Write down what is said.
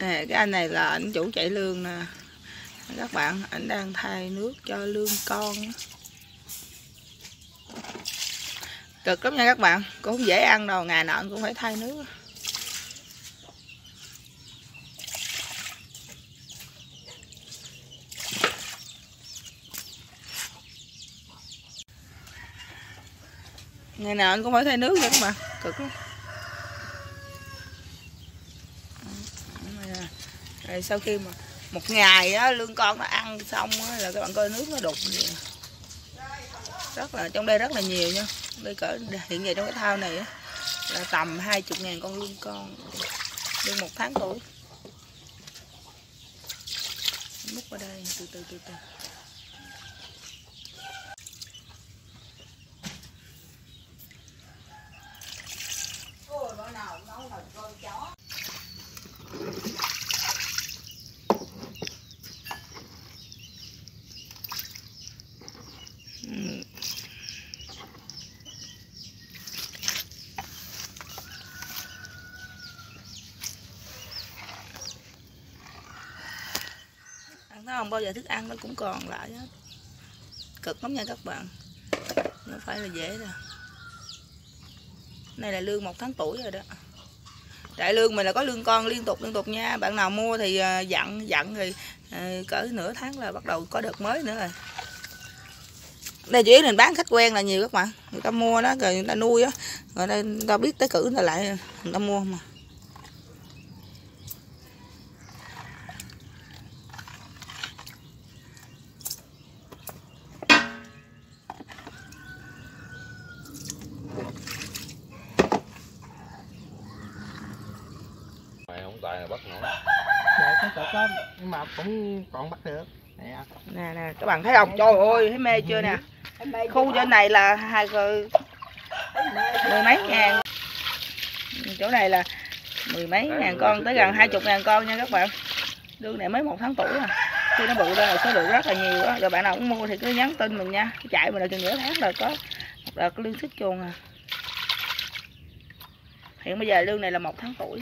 nè cái anh này là anh chủ chạy lương nè. Các bạn anh đang thay nước cho lương con. Cực lắm nha các bạn. Cũng không dễ ăn đâu, ngày nào anh cũng phải thay nước. Ngày nào anh cũng phải thay nước vậy các bạn. Cực lắm. Rồi sau khi mà một ngày á, lương con nó ăn xong á, là các bạn coi nước nó đục vậy. rất là trong đây rất là nhiều nha. Đây cỡ hiện giờ trong cái thao này á, là tầm hai chục ngàn con lương con. Lương một tháng tuổi. Múc vào đây từ từ từ từ. Bạn thấy không bao giờ thức ăn nó cũng còn lại hết. Cực lắm nha các bạn. Không phải là dễ đâu này là lương một tháng tuổi rồi đó. Đại lương mình là có lương con liên tục liên tục nha. Bạn nào mua thì ờ, dặn dặn thì ờ, cỡ nửa tháng là bắt đầu có đợt mới nữa rồi. Đây, chủ yếu mình bán khách quen là nhiều các bạn. Người ta mua đó, rồi người ta nuôi á. Rồi đây người ta biết tới cử người ta lại, người ta mua mà. Là bắt nữa để cái cực lắm nhưng mà cũng còn bắt được. Nè nè nè các bạn thấy không? Trời ơi thấy mê chưa nè? Khu trên này là hai mười mấy ngàn. Chỗ này là mười mấy ngàn con tới gần hai chục ngàn con nha các bạn. Đương này mới một tháng tuổi à. Khi nó bự ra là số lượng rất là nhiều á. Rồi bạn nào cũng mua thì cứ nhắn tin mình nha. Cái chạy mình là chừng nửa tháng là có một đợt lương xích chuồng à. Hiện bây giờ lương này là một tháng tuổi